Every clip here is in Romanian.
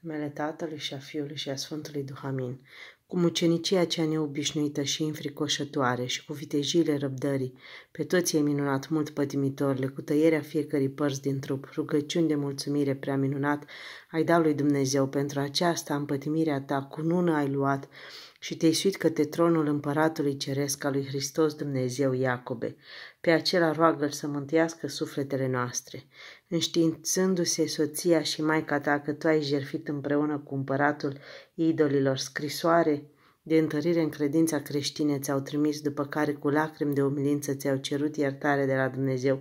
numele Tatălui și a Fiului și a Sfântului Duh Amin. Cu mucenicia cea neobișnuită și înfricoșătoare și cu vitejiile răbdării, pe toți e minunat mult pătimitorle, cu tăierea fiecărui părți din trup, rugăciuni de mulțumire prea minunat, ai dat lui Dumnezeu pentru aceasta împătimirea ta, cu nună ai luat, și te-ai suit către tronul împăratului ceresc al lui Hristos Dumnezeu Iacobe. Pe acela roagă să mântuiască sufletele noastre. Înștiințându-se soția și maica ta că tu ai jerfit împreună cu împăratul idolilor scrisoare, de întărire în credința creștine ți-au trimis, după care cu lacrimi de umilință ți-au cerut iertare de la Dumnezeu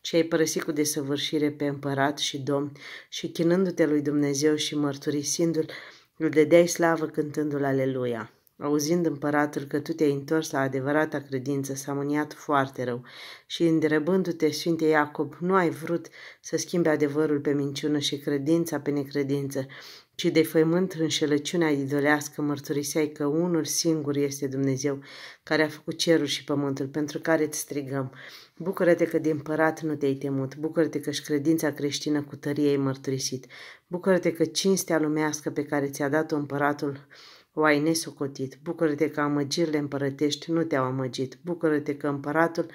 și ai părăsit cu desăvârșire pe împărat și domn și chinându-te lui Dumnezeu și mărturisindu-l, îl dădeai slavă cântându-l aleluia. Auzind împăratul că tu te-ai întors la adevărata credință, s-a mâniat foarte rău și îndrebându-te, Sfinte Iacob, nu ai vrut să schimbi adevărul pe minciună și credința pe necredință, ci de făimânt înșelăciunea idolească mărturiseai că unul singur este Dumnezeu, care a făcut cerul și pământul, pentru care îți strigăm. Bucură-te că din părat nu te-ai temut, bucură-te că și credința creștină cu tărie ai mărturisit, bucură-te că cinstea lumească pe care ți-a dat-o împăratul o ai nesocotit. Bucură-te că amăgirile împărătești nu te-au amăgit. Bucură-te că împăratul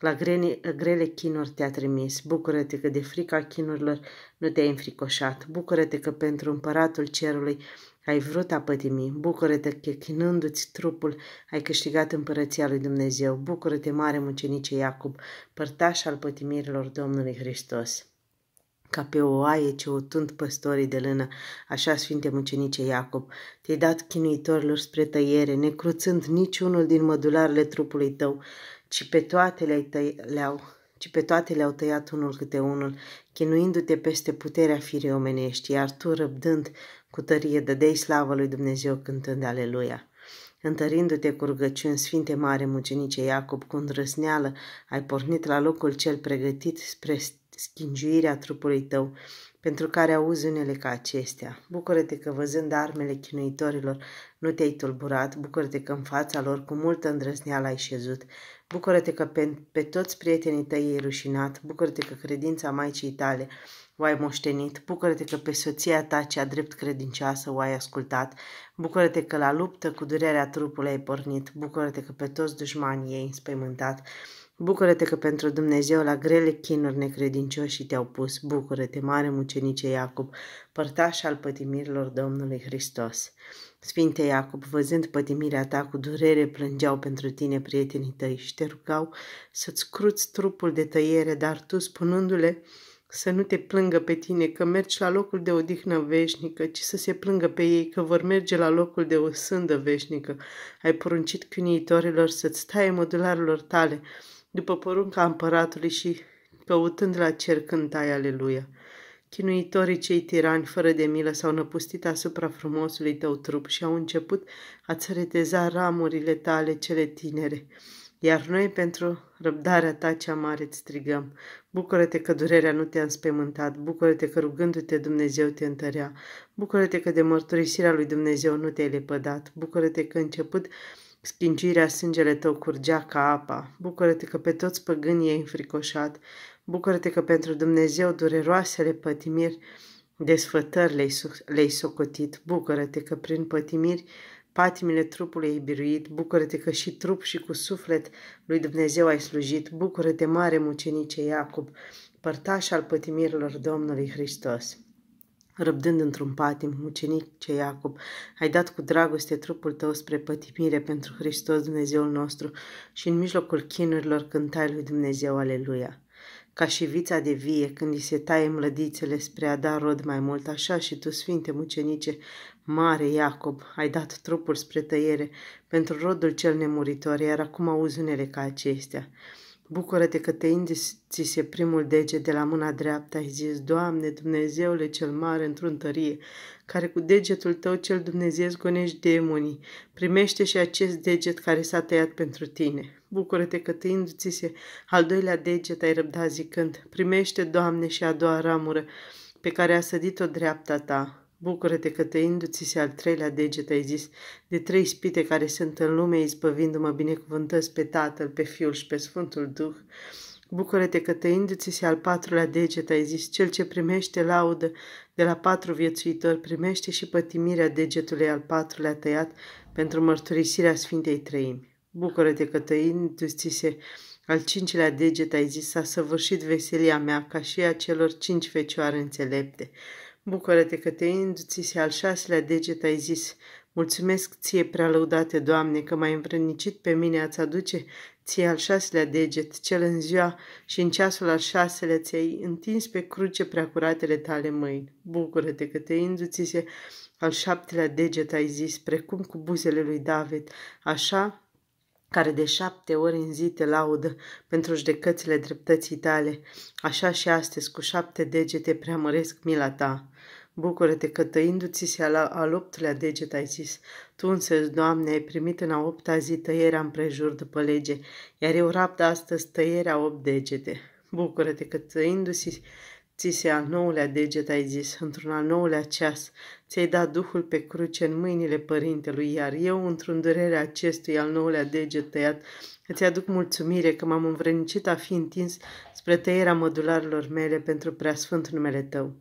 la grele, grele chinuri te-a trimis. Bucură-te că de frica chinurilor nu te-ai înfricoșat. Bucură-te că pentru împăratul cerului ai vrut a pătimi. Bucură-te că chinându-ți trupul ai câștigat împărăția lui Dumnezeu. Bucură-te, mare mucenice Iacob, părtaș al pătimirilor Domnului Hristos. Ca pe o oaie ce o tund păstorii de lână, așa, Sfinte Mucenice Iacob, te-ai dat chinuitorilor spre tăiere, necruțând niciunul din mădularele trupului tău, ci pe toate le-ai tăi, le-au ci pe toate le-au tăiat unul câte unul, chinuindu-te peste puterea firii omenești, iar tu, răbdând cu tărie, dădeai slavă lui Dumnezeu cântând Aleluia. Întărindu-te cu rugăciuni, Sfinte Mare Mucenice Iacob, cu îndrăsneală, ai pornit la locul cel pregătit spre schingiuirea trupului tău, pentru care auzi unele ca acestea. Bucură-te că văzând armele chinuitorilor nu te-ai tulburat, bucură-te că în fața lor cu multă îndrăzneală ai șezut, bucură-te că pe, pe toți prietenii tăi ai rușinat, bucură-te că credința Maicii tale o ai moștenit, bucură-te că pe soția ta cea drept credincioasă o ai ascultat, bucură-te că la luptă cu durerea trupului ai pornit, bucură-te că pe toți dușmanii ei înspăimântat, Bucură-te că pentru Dumnezeu la grele chinuri necredincioși te-au pus. Bucură-te, mare mucenice Iacob, părtaș al pătimirilor Domnului Hristos. Sfinte Iacob, văzând pătimirea ta cu durere, plângeau pentru tine prietenii tăi și te rugau să-ți cruți trupul de tăiere, dar tu spunându-le să nu te plângă pe tine că mergi la locul de odihnă veșnică, ci să se plângă pe ei că vor merge la locul de o sândă veșnică. Ai poruncit câniitorilor să-ți taie modularilor tale, după porunca împăratului și căutând la cer cântai aleluia. Chinuitorii cei tirani, fără de milă, s-au năpustit asupra frumosului tău trup și au început a-ți reteza ramurile tale cele tinere. Iar noi, pentru răbdarea ta cea mare, îți strigăm. Bucură-te că durerea nu te-a înspăimântat, bucură-te că rugându-te Dumnezeu te întărea, bucură-te că de mărturisirea lui Dumnezeu nu te-ai lepădat, bucură-te că început Schingirea sângele tău curgea ca apa. Bucură-te că pe toți păgânii ai înfricoșat. Bucură-te că pentru Dumnezeu dureroasele pătimiri desfătări le-ai, le socotit. Bucură-te că prin pătimiri patimile trupului ai biruit. Bucură-te că și trup și cu suflet lui Dumnezeu ai slujit. Bucură-te, mare mucenice Iacob, părtaș al pătimirilor Domnului Hristos răbdând într-un patim, mucenic ce Iacob, ai dat cu dragoste trupul tău spre pătimire pentru Hristos Dumnezeul nostru și în mijlocul chinurilor cântai lui Dumnezeu, aleluia. Ca și vița de vie, când îi se taie mlădițele spre a da rod mai mult, așa și tu, Sfinte Mucenice, mare Iacob, ai dat trupul spre tăiere pentru rodul cel nemuritor, iar acum auzi unele ca acestea. Bucură-te că te ți se primul deget de la mâna dreaptă, ai zis, Doamne, Dumnezeule cel mare într-un tărie, care cu degetul tău cel Dumnezeu gonești demonii, primește și acest deget care s-a tăiat pentru tine. Bucură-te că tăindu-ți se al doilea deget ai răbdat zicând, primește, Doamne, și a doua ramură pe care a sădit-o dreapta ta, Bucură-te că tăindu-ți se al treilea deget ai zis, de trei spite care sunt în lume, izbăvindu-mă binecuvântăți pe Tatăl, pe Fiul și pe Sfântul Duh. Bucură-te că tăindu-ți se al patrulea deget ai zis, cel ce primește laudă de la patru viețuitori, primește și pătimirea degetului al patrulea tăiat pentru mărturisirea Sfintei Trăimi. Bucură-te că tăindu-ți se al cincilea deget ai zis, s-a săvârșit veselia mea ca și a celor cinci fecioare înțelepte. Bucură-te că tăindu-ți se al șaselea deget ai zis, mulțumesc ție, prea lăudate, Doamne, că m-ai învrănicit pe mine a-ți aduce ție al șaselea deget, cel în ziua și în ceasul al șaselea ți-ai întins pe cruce preacuratele tale mâini. Bucură-te că tăindu-ți se al șaptelea deget ai zis, precum cu buzele lui David, așa care de șapte ori în zi te laudă pentru judecățile dreptății tale, așa și astăzi cu șapte degete preamăresc mila ta. Bucură-te că tăindu-ți se al, al optulea deget ai zis, Tu însăți, Doamne, ai primit în a opta zi tăierea împrejur după lege, iar eu raptă astăzi tăierea opt degete. Bucură-te că tăindu-ți Ți se al nouălea deget ai zis, într-un al nouălea ceas, ți-ai dat Duhul pe cruce în mâinile Părintelui, iar eu, într-un durere acestui al nouălea deget tăiat, îți aduc mulțumire că m-am învrănicit a fi întins spre tăierea mădularilor mele pentru preasfânt numele Tău.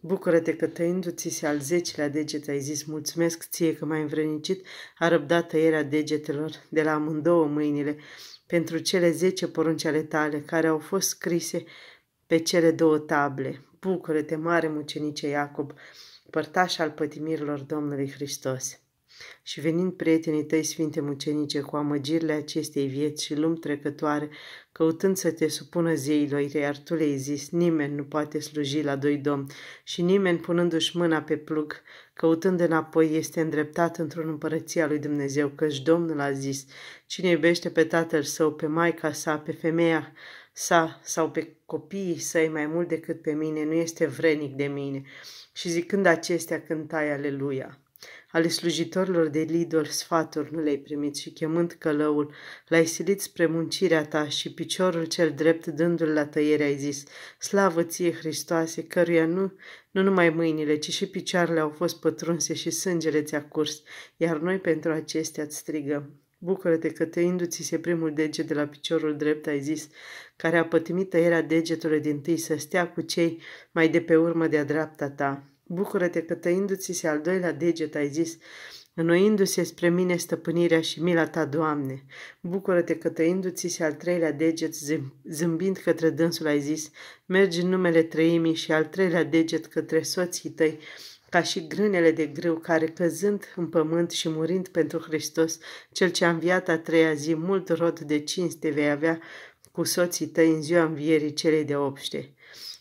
Bucură-te că tăindu-ți se al zecelea deget ai zis, mulțumesc ție că m-ai învrănicit, a răbdat tăierea degetelor de la amândouă mâinile pentru cele zece porunci ale tale care au fost scrise pe cele două table. Bucură-te, mare mucenice Iacob, părtaș al pătimirilor Domnului Hristos. Și venind prietenii tăi, Sfinte Mucenice, cu amăgirile acestei vieți și lumi trecătoare, căutând să te supună zeilor, iar tu le-ai zis, nimeni nu poate sluji la doi domni și nimeni punându-și mâna pe plug, căutând înapoi, este îndreptat într-un împărăția lui Dumnezeu, căci Domnul a zis, cine iubește pe tatăl său, pe maica sa, pe femeia sa sau pe copiii săi mai mult decât pe mine, nu este vrenic de mine. Și zicând acestea, cântai aleluia. Ale slujitorilor de lidor sfaturi nu le-ai primit și chemând călăul, l-ai silit spre muncirea ta și piciorul cel drept dându-l la tăiere ai zis, Slavă ție, Hristoase, căruia nu, nu numai mâinile, ci și picioarele au fost pătrunse și sângele ți-a curs, iar noi pentru acestea îți strigăm. Bucură-te că tăindu-ți se primul deget de la piciorul drept, ai zis, care a pătimit tăierea degetului din tâi să stea cu cei mai de pe urmă de-a dreapta ta. Bucură-te că tăindu-ți se al doilea deget, ai zis, înnoindu-se spre mine stăpânirea și mila ta, Doamne. Bucură-te că tăindu-ți se al treilea deget, zâmbind către dânsul, ai zis, mergi în numele trăimii și al treilea deget către soții tăi, ca și grânele de grâu care, căzând în pământ și murind pentru Hristos, cel ce a înviat a treia zi, mult rod de cinste vei avea cu soții tăi în ziua învierii celei de obște.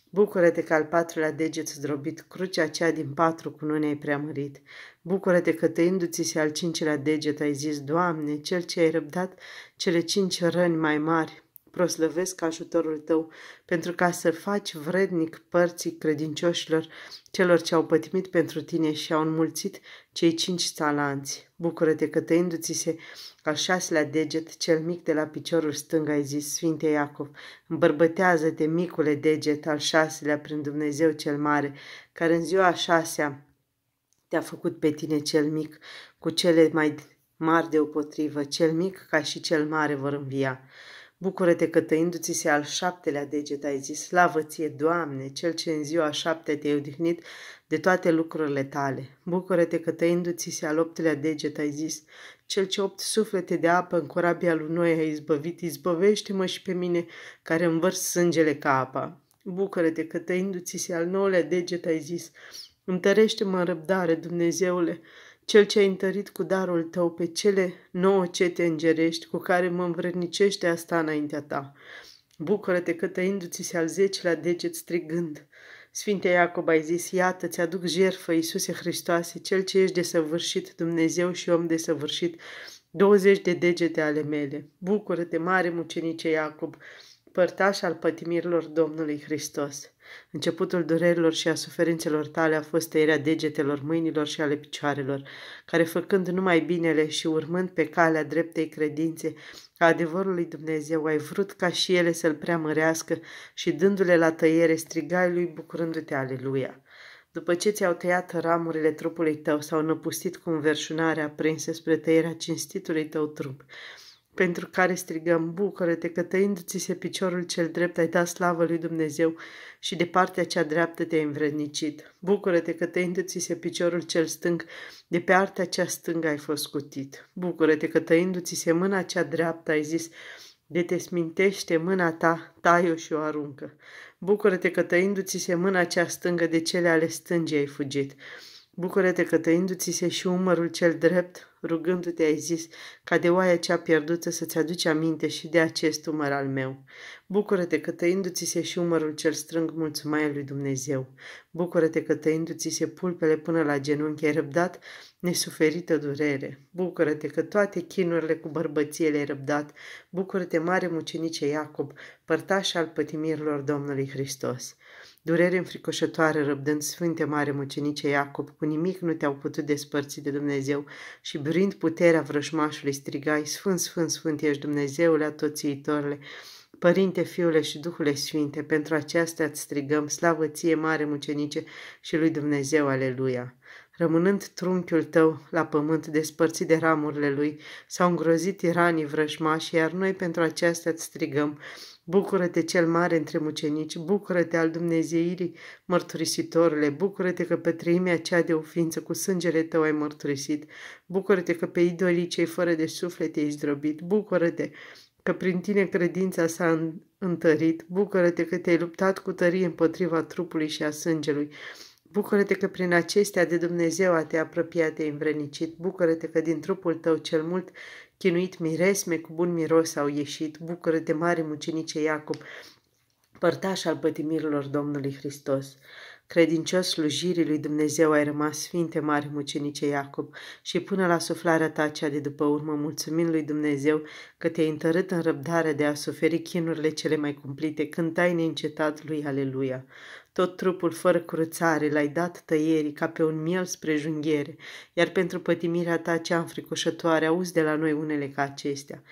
Bucură-te că al patrulea deget zdrobit, crucea aceea din patru cu nu ne-ai preamărit. Bucură-te că tăindu-ți se al cincilea deget ai zis, Doamne, cel ce ai răbdat cele cinci răni mai mari, proslăvesc ajutorul tău, pentru ca să faci vrednic părții credincioșilor celor ce au pătimit pentru tine și au înmulțit cei cinci talanți. Bucură-te că tăindu-ți se al șaselea deget, cel mic de la piciorul stâng, ai zis, Sfinte Iacov, îmbărbătează-te, micule deget, al șaselea, prin Dumnezeu cel mare, care în ziua a șasea te-a făcut pe tine cel mic, cu cele mai mari deopotrivă, cel mic ca și cel mare vor învia. Bucură-te că tăindu-ți se al șaptelea deget ai zis, slavă ție, Doamne, cel ce în ziua șapte te-ai odihnit de toate lucrurile tale. Bucură-te că tăindu-ți se al optelea deget ai zis, cel ce opt suflete de apă în corabia lui noi ai izbăvit, izbăvește-mă și pe mine care învărs sângele ca apa. Bucură-te că tăindu-ți se al nouălea deget ai zis, întărește-mă în răbdare, Dumnezeule, cel ce a întărit cu darul tău pe cele nouă cete îngerești cu care mă învrednicește asta înaintea ta. Bucură-te că tăindu-ți se al zecelea deget strigând. Sfinte Iacob ai zis, iată, ți-aduc jertfă, Iisuse Hristoase, Cel ce ești desăvârșit, Dumnezeu și om desăvârșit, 20 de degete ale mele. Bucură-te, mare mucenice Iacob, părtaș al pătimirilor Domnului Hristos. Începutul durerilor și a suferințelor tale a fost tăierea degetelor, mâinilor și ale picioarelor, care făcând numai binele și urmând pe calea dreptei credințe a adevărului Dumnezeu, ai vrut ca și ele să-l preamărească și dându-le la tăiere strigai lui bucurându-te, aleluia. După ce ți-au tăiat ramurile trupului tău, s-au năpustit cu înverșunare aprinsă spre tăierea cinstitului tău trup. Pentru care strigăm, bucură-te că tăindu-ți se piciorul cel drept ai dat slavă lui Dumnezeu și de partea cea dreaptă te-ai învrednicit. Bucură-te că tăindu-ți se piciorul cel stâng, de pe partea cea stângă ai fost scutit. Bucură-te că tăindu-ți se mâna cea dreaptă ai zis, de te smintește mâna ta, tai-o și o aruncă. Bucură-te că tăindu-ți se mâna cea stângă de cele ale stângii ai fugit. Bucură-te că tăindu-ți se și umărul cel drept, rugându-te ai zis, ca de oaia cea pierdută să-ți aduci aminte și de acest umăr al meu. Bucură-te că tăindu-ți se și umărul cel strâng mulțumai lui Dumnezeu. Bucură-te că tăindu-ți se pulpele până la genunchi ai răbdat nesuferită durere. Bucură-te că toate chinurile cu bărbăție le-ai răbdat. Bucură-te, mare mucenice Iacob, părtaș al pătimirilor Domnului Hristos. Durere înfricoșătoare răbdând Sfânte Mare Mucenice Iacob, cu nimic nu te-au putut despărți de Dumnezeu și brind puterea vrășmașului strigai, Sfânt, Sfânt, Sfânt ești Dumnezeule atoțiitorile, Părinte, Fiule și Duhule Sfinte, pentru aceasta îți strigăm, slavă ție, mare mucenice și lui Dumnezeu, aleluia. Rămânând trunchiul tău la pământ despărțit de ramurile lui, s-au îngrozit tiranii vrăjmași, iar noi pentru aceasta îți strigăm, Bucură-te cel mare între mucenici, bucură-te al Dumnezeirii mărturisitorule, bucură-te că pe treimea cea de ofință cu sângele tău ai mărturisit, bucură-te că pe idolii cei fără de suflet ai zdrobit, bucură-te că prin tine credința s-a întărit, bucură-te că te-ai luptat cu tărie împotriva trupului și a sângelui, Bucură-te că prin acestea de Dumnezeu a te apropiat, te învrenicit. Bucură-te că din trupul tău cel mult chinuit miresme cu bun miros au ieșit. Bucură-te, mare mucenice Iacob, părtaș al pătimirilor Domnului Hristos. Credincios slujirii lui Dumnezeu ai rămas, Sfinte Mare Mucenice Iacob, și până la suflarea ta cea de după urmă, mulțumind lui Dumnezeu că te-ai întărât în răbdare de a suferi chinurile cele mai cumplite, cântai neîncetat lui Aleluia. Tot trupul fără curățare l-ai dat tăierii ca pe un miel spre junghiere, iar pentru pătimirea ta cea înfricoșătoare auzi de la noi unele ca acestea.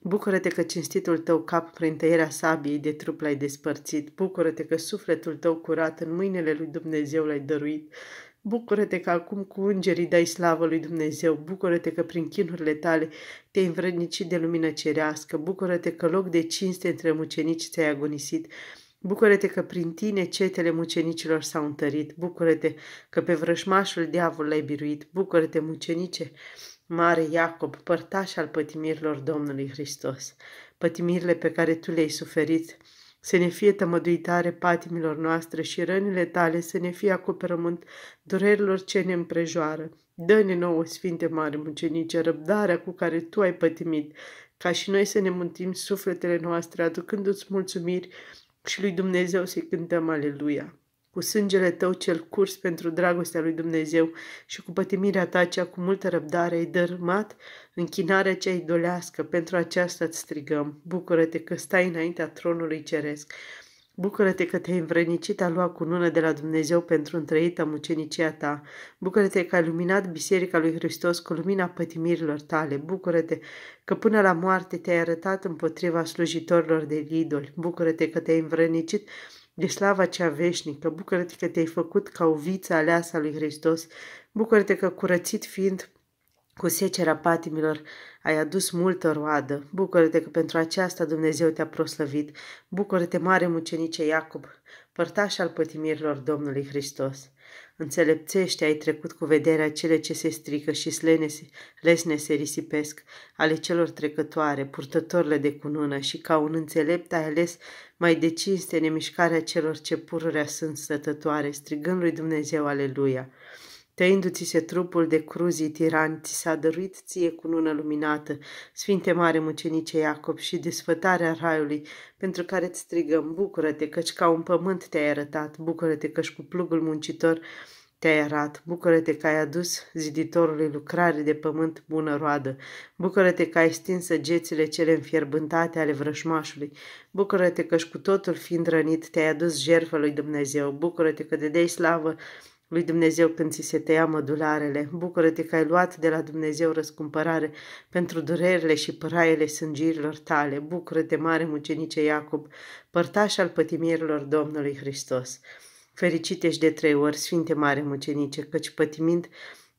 Bucură-te că cinstitul tău cap prin tăierea sabiei de trup l-ai despărțit. Bucură-te că sufletul tău curat în mâinile lui Dumnezeu l-ai dăruit. Bucură-te că acum cu îngerii dai slavă lui Dumnezeu. Bucură-te că prin chinurile tale te-ai învrednicit de lumină cerească. Bucură-te că loc de cinste între mucenici ți-ai agonisit. Bucură-te că prin tine cetele mucenicilor s-au întărit. Bucură-te că pe vrășmașul diavol l-ai biruit. Bucură-te, mucenice, mare Iacob, părtaș al pătimirilor Domnului Hristos. Pătimirile pe care tu le-ai suferit să ne fie tămăduitare patimilor noastre și rănile tale să ne fie acoperământ durerilor ce ne împrejoară. Dă-ne nouă, Sfinte Mare Mucenice, răbdarea cu care Tu ai pătimit, ca și noi să ne muntim sufletele noastre, aducându-ți mulțumiri și lui Dumnezeu să-i cântăm aleluia. Cu sângele tău cel curs pentru dragostea lui Dumnezeu și cu pătimirea ta cea cu multă răbdare ai dărâmat închinarea cea idolească, pentru aceasta îți strigăm. Bucură-te că stai înaintea tronului ceresc. Bucură-te că te-ai învrednicit a lua cunună de la Dumnezeu pentru întrăită mucenicia ta. Bucură-te că ai luminat Biserica lui Hristos cu lumina pătimirilor tale. Bucură-te că până la moarte te-ai arătat împotriva slujitorilor de idoli. Bucură-te că te-ai învrednicit de slava cea veșnică. Bucură-te că te-ai făcut ca o viță aleasă a lui Hristos. Bucură-te că curățit fiind cu secerea patimilor ai adus multă roadă. Bucură-te că pentru aceasta Dumnezeu te-a proslăvit. Bucură-te, mare mucenice Iacob, părtaș al pătimirilor Domnului Hristos. Înțelepțește ai trecut cu vederea cele ce se strică și slene, lesne se risipesc, ale celor trecătoare, purtătorile de cunună și ca un înțelept ai ales mai de cinste nemișcarea celor ce pururea sunt stătătoare, strigând lui Dumnezeu, aleluia. Tăindu-ți se trupul de cruzii tirani, ți s-a dăruit ție cu nună luminată, Sfinte Mare Mucenice Iacob și desfătarea raiului, pentru care îți strigăm, bucură-te căci ca un pământ te-ai arătat, bucură-te căci cu plugul muncitor te-ai arat, bucură-te că ai adus ziditorului lucrare de pământ bună roadă, bucură-te că ai stins săgețile cele înfierbântate ale vrășmașului, bucură-te că cu totul fiind rănit te-ai adus jertfă lui Dumnezeu, bucură-te că de slavă lui Dumnezeu când ți se tăia mădularele. Bucură-te că ai luat de la Dumnezeu răscumpărare pentru durerile și păraiele sângirilor tale. Bucură-te, mare mucenice Iacob, părtaș al pătimirilor Domnului Hristos. Fericit ești de trei ori, Sfinte Mare Mucenice, căci pătimind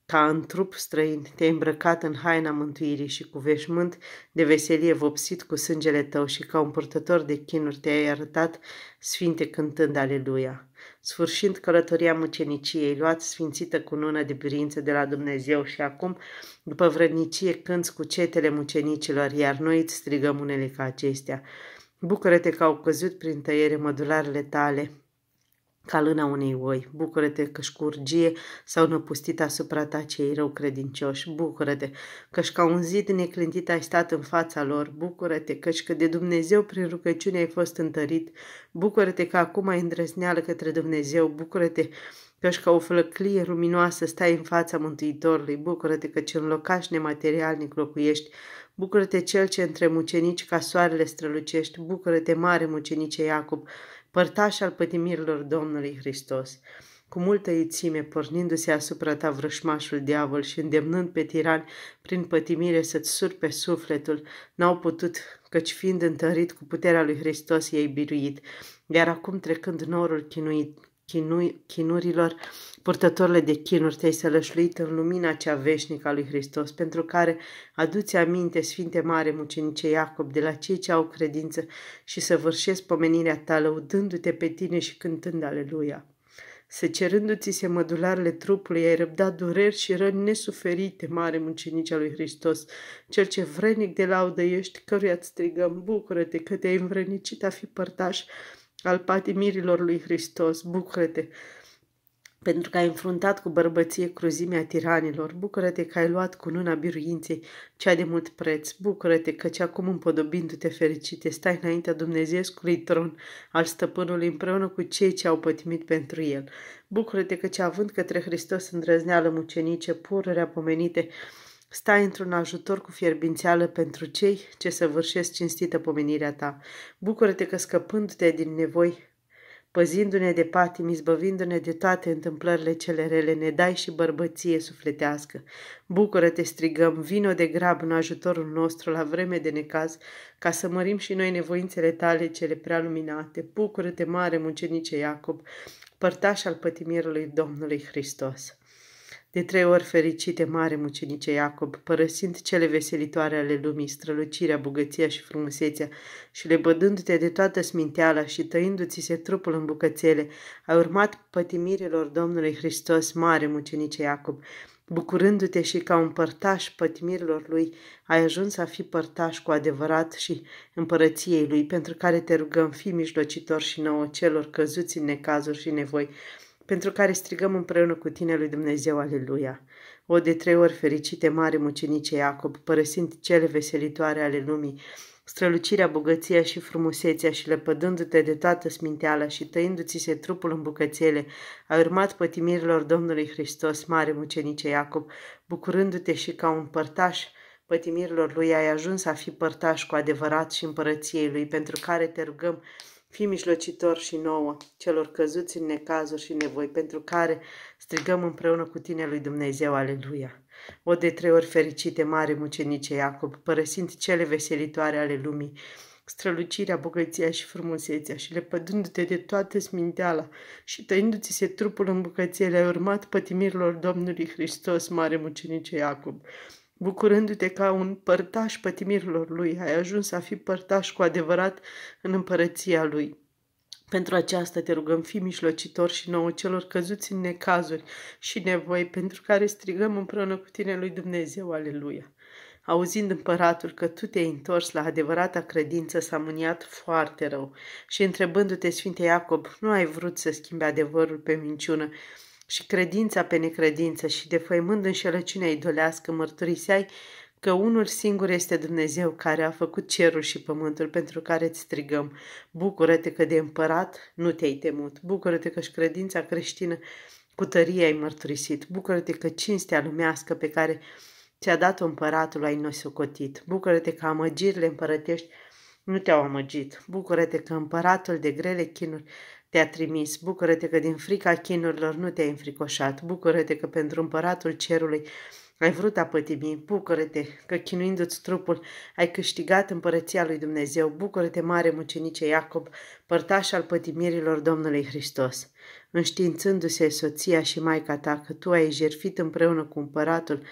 ca în trup străin, te-ai îmbrăcat în haina mântuirii și cu veșmânt de veselie vopsit cu sângele tău și ca un purtător de chinuri te-ai arătat sfinte cântând aleluia. Sfârșind călătoria muceniciei, luat sfințită cu nună de birință de la Dumnezeu și acum, după vrădnicie, cânți cu cetele mucenicilor, iar noi îți strigăm unele ca acestea. Bucură-te că au căzut prin tăiere mădularele tale, ca lâna unei oi. Bucură-te că șcurgie s-au năpustit asupra ta cei rău credincioși. Bucură-te căci ca un zid neclintit ai stat în fața lor. Bucură-te căci că de Dumnezeu prin rugăciune ai fost întărit. Bucură-te că acum ai îndrăzneală către Dumnezeu. Bucură-te căci ca o flăclie luminoasă stai în fața Mântuitorului. Bucură-te că în locaș nematerialnic locuiești. Bucură-te cel ce între mucenici ca soarele strălucești. Bucură-te mare mucenice Iacob părtaș al pătimirilor Domnului Hristos, cu multă ițime, pornindu-se asupra ta vrășmașul diavol și îndemnând pe tirani prin pătimire să-ți surpe sufletul, n-au putut, căci fiind întărit cu puterea lui Hristos, ei biruit. Iar acum, trecând norul chinuit, chinui, chinurilor, purtătorile de chinuri, te-ai sălășluit în lumina cea veșnică a lui Hristos, pentru care aduți aminte, Sfinte Mare Mucenice Iacob, de la cei ce au credință și să vârșesc pomenirea ta, lăudându-te pe tine și cântând Aleluia. Să cerându-ți se mădularele trupului, ai răbdat dureri și răni nesuferite, mare mucenice lui Hristos, cel ce vrenic de laudă ești, căruia îți strigăm, bucură-te că te-ai învrănicit a fi părtaș al patimirilor lui Hristos, bucură-te pentru că ai înfruntat cu bărbăție cruzimea tiranilor, bucură-te că ai luat cu nuna biruinței cea de mult preț, bucură-te că ce acum împodobindu-te fericite stai înaintea Dumnezeescului tron al stăpânului împreună cu cei ce au pătimit pentru el. Bucură-te că ce având către Hristos îndrăzneală mucenice, pururea pomenite, Stai într-un ajutor cu fierbințeală pentru cei ce săvârșesc cinstită pomenirea ta. Bucură-te că scăpându-te din nevoi, păzindu-ne de patim, izbăvindu-ne de toate întâmplările cele rele, ne dai și bărbăție sufletească. Bucură-te, strigăm, vino de grab în ajutorul nostru la vreme de necaz, ca să mărim și noi nevoințele tale cele prea luminate. Bucură-te, mare mucenice Iacob, părtaș al pătimirului Domnului Hristos. De trei ori fericite, mare mucenice Iacob, părăsind cele veselitoare ale lumii, strălucirea, bogăția și frumusețea, și le bădându-te de toată sminteala și tăindu-ți se trupul în bucățele, ai urmat pătimirilor Domnului Hristos, mare mucenice Iacob, bucurându-te și ca un părtaș pătimirilor lui, ai ajuns să fii părtaș cu adevărat și împărăției lui, pentru care te rugăm, fi mijlocitor și nouă celor căzuți în necazuri și nevoi, pentru care strigăm împreună cu tine lui Dumnezeu, aleluia. O de trei ori fericite mare mucenice Iacob, părăsind cele veselitoare ale lumii, strălucirea, bogăția și frumusețea și lepădându-te de toată sminteala și tăindu-ți se trupul în bucățele, a urmat pătimirilor Domnului Hristos, mare mucenice Iacob, bucurându-te și ca un părtaș pătimirilor lui ai ajuns a fi părtaș cu adevărat și împărăției lui, pentru care te rugăm Fii mijlocitor și nouă, celor căzuți în necazuri și nevoi, pentru care strigăm împreună cu tine lui Dumnezeu, aleluia. O de trei ori fericite, mare mucenice Iacob, părăsind cele veselitoare ale lumii, strălucirea, bogăția și frumusețea și lepădându-te de toată sminteala și tăindu-ți se trupul în bucățele, ai urmat pătimirilor Domnului Hristos, mare mucenice Iacob, bucurându-te ca un părtaș pătimirilor lui, ai ajuns să fii părtaș cu adevărat în împărăția lui. Pentru aceasta te rugăm, fi mișlocitor și nouă celor căzuți în necazuri și nevoi, pentru care strigăm împreună cu tine lui Dumnezeu, aleluia. Auzind împăratul că tu te-ai întors la adevărata credință, s-a mâniat foarte rău și întrebându-te, Sfinte Iacob, nu ai vrut să schimbi adevărul pe minciună, și credința pe necredință și defăimând înșelăciunea idolească, mărturiseai că unul singur este Dumnezeu care a făcut cerul și pământul pentru care îți strigăm. Bucură-te că de împărat nu te-ai temut. Bucură-te că și credința creștină cu tărie ai mărturisit. Bucură-te că cinstea lumească pe care ți-a dat-o împăratul ai nosocotit. Bucură-te că amăgirile împărătești nu te-au amăgit. Bucură-te că împăratul de grele chinuri te-a trimis. Bucură-te că din frica chinurilor nu te-ai înfricoșat. Bucură-te că pentru împăratul cerului ai vrut a pătimi, bucură-te că chinuindu-ți trupul ai câștigat împărăția lui Dumnezeu, bucură-te mare mucenice Iacob, părtaș al pătimirilor Domnului Hristos. Înștiințându-se soția și maica ta că tu ai jerfit împreună cu împăratul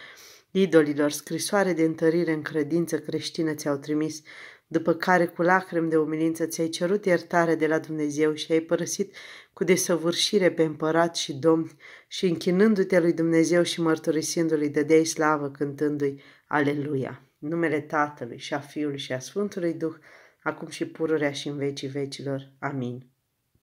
idolilor, scrisoare de întărire în credință creștină ți-au trimis, după care cu lacrimi de umilință ți-ai cerut iertare de la Dumnezeu și ai părăsit cu desăvârșire pe împărat și domn și închinându-te lui Dumnezeu și mărturisindu-lui dădeai slavă cântându-i Aleluia. Numele Tatălui și a Fiului și a Sfântului Duh, acum și pururea și în vecii vecilor. Amin.